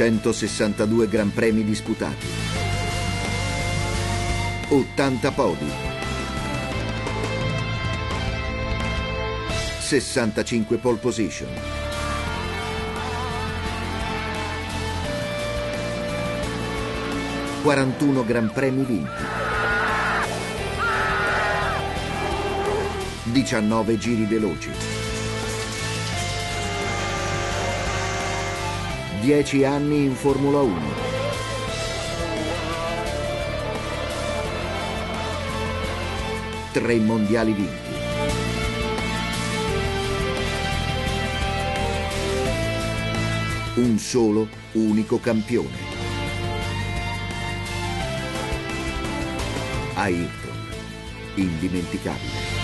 162 Gran Premi disputati. 80 podi. 65 pole position. Quarantuno Gran Premi vinti. 19 giri veloci. 10 anni in Formula 1. Tre mondiali vinti. Un solo, unico campione. Ayrton, indimenticabile.